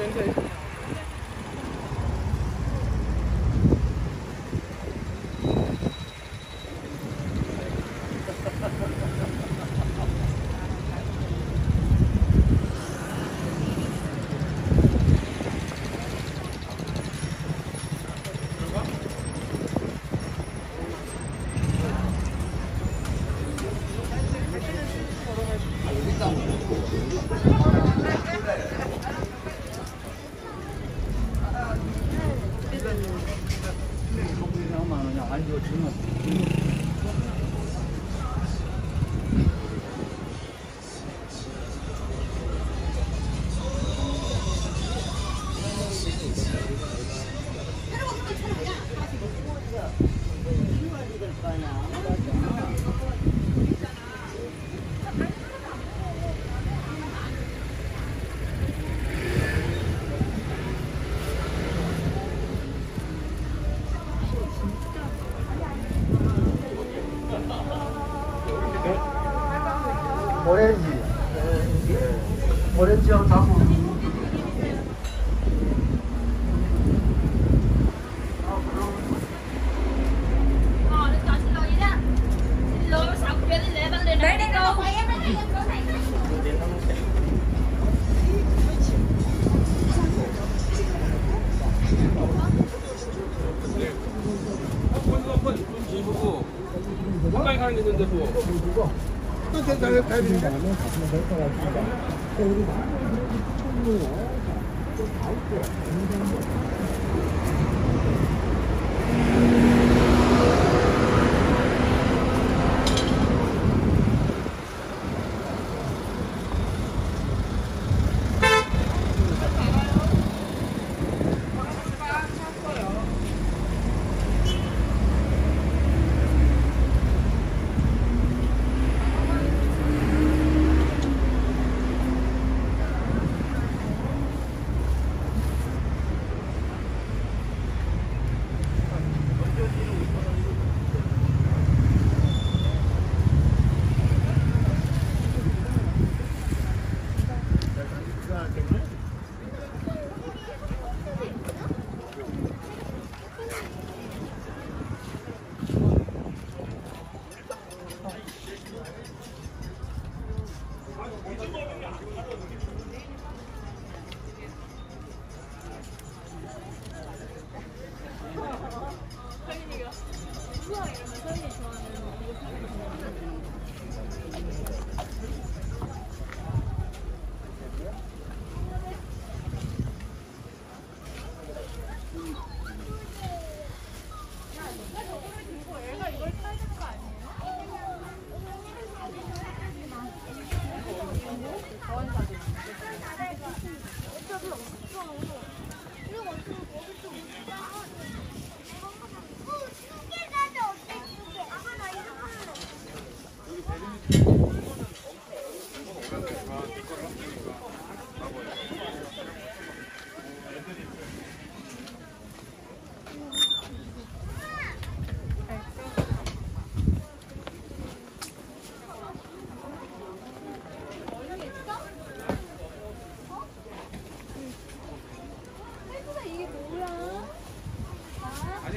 Schön, オレンジ、オレンジを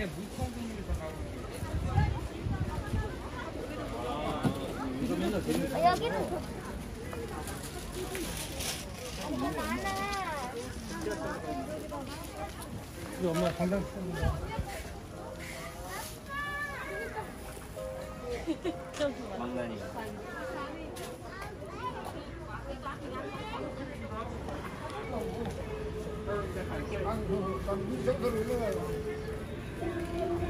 밤에 물통분을 아, 여기는 도... 우리 엄마 당장 쓰는다. 망나니. 아, Thank you.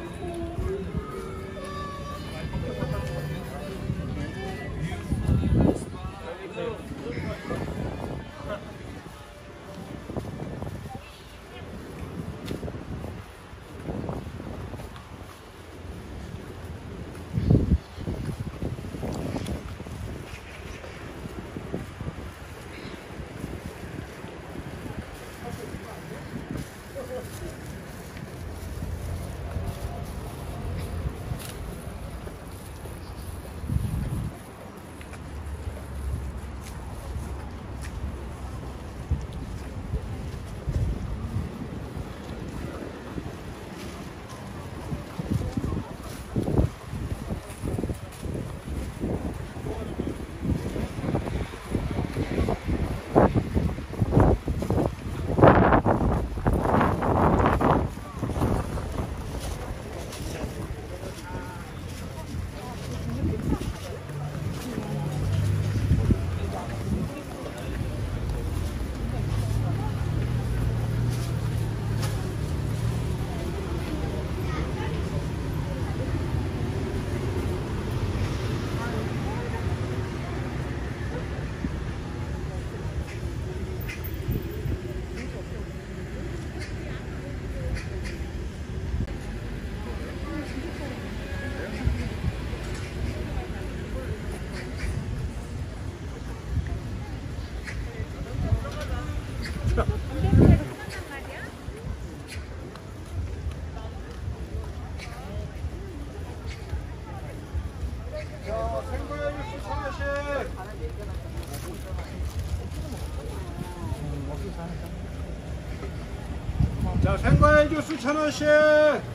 3,000원씩.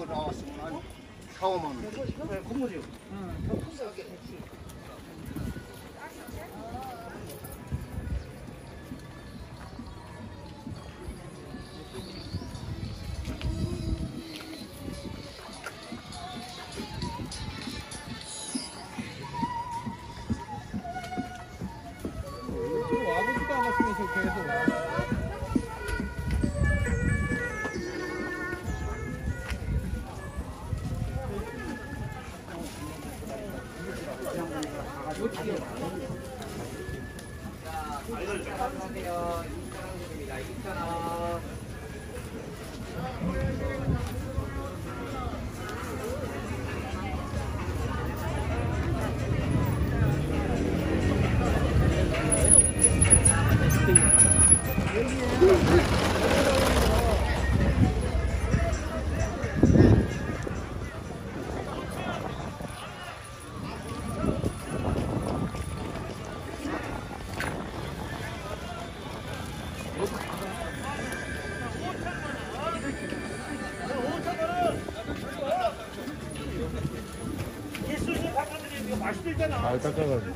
was awesome. I'm, come on. А это как?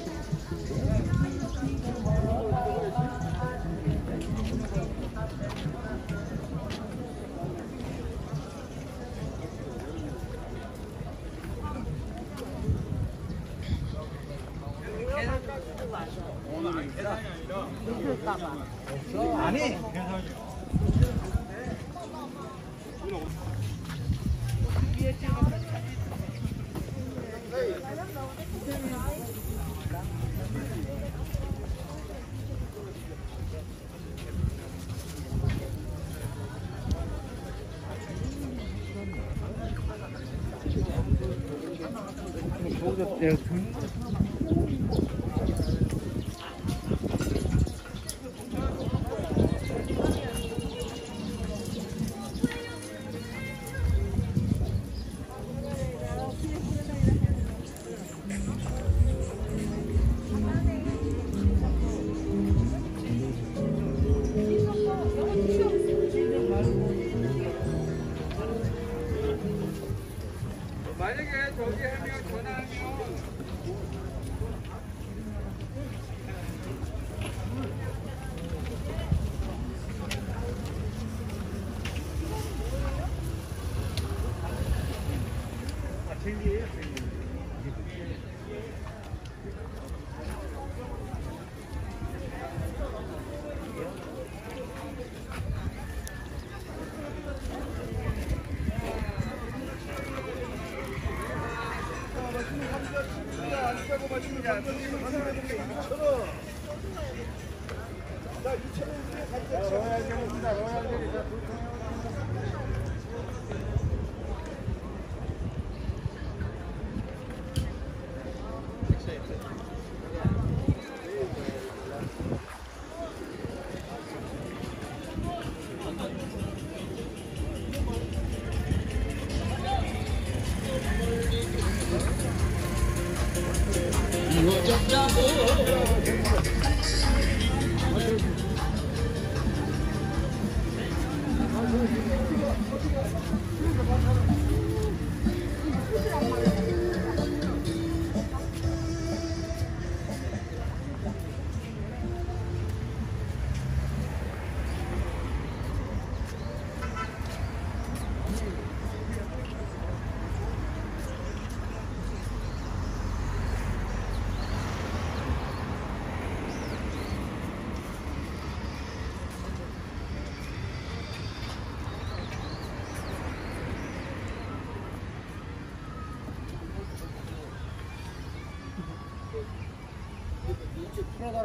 만약에 저기 하면 전화하면 풀어 oh.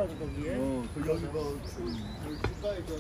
거기에. 어, 그 여기 그, 그 길가에 저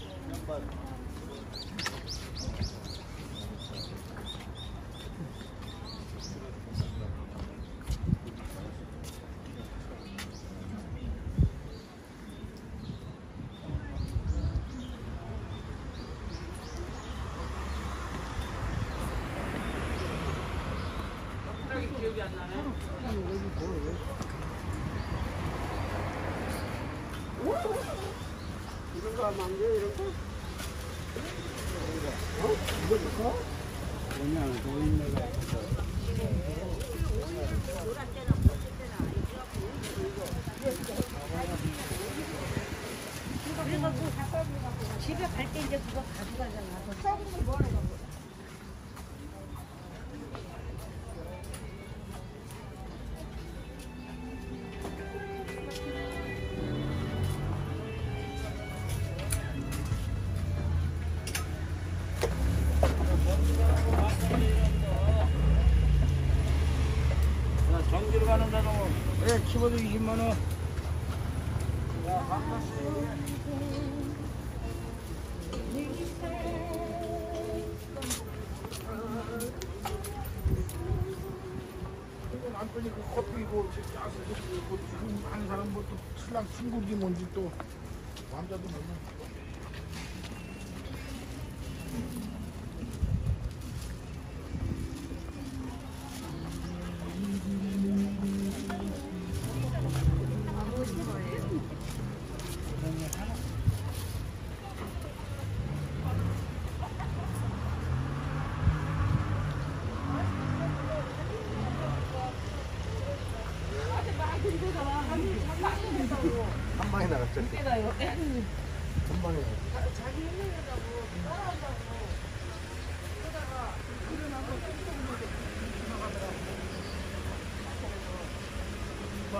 친구인지 뭔지 또 남자도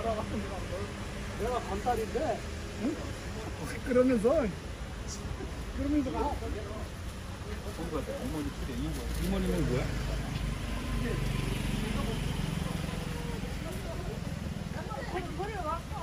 내가 반달인데, 응? 그러면서, 그러면서 가. 이모님은 뭐야? 제,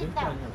저기